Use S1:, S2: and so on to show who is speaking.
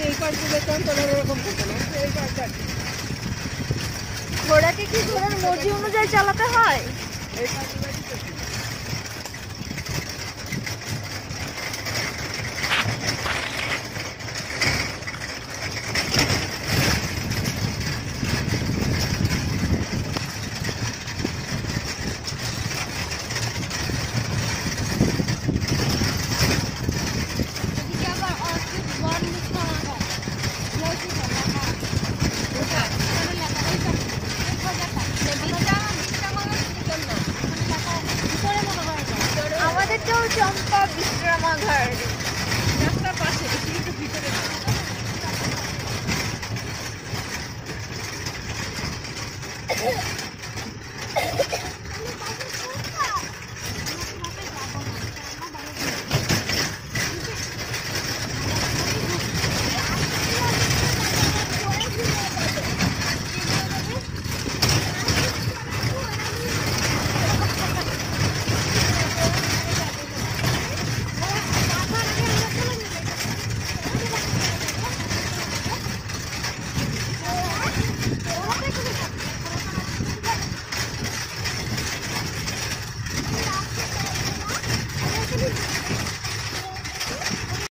S1: এই পাশ দিয়ে যেতাম এই পাশটা
S2: ঘোড়াকে কি ঘোড়ার মর্জি অনুযায়ী চালাতে হয়?
S1: এই পাশ
S3: না।
S2: আমাদেরটাও চম্পা বিশ্রামাগার
S3: রাস্তার পাশে, একটু একটু ভিতরে।
S2: ও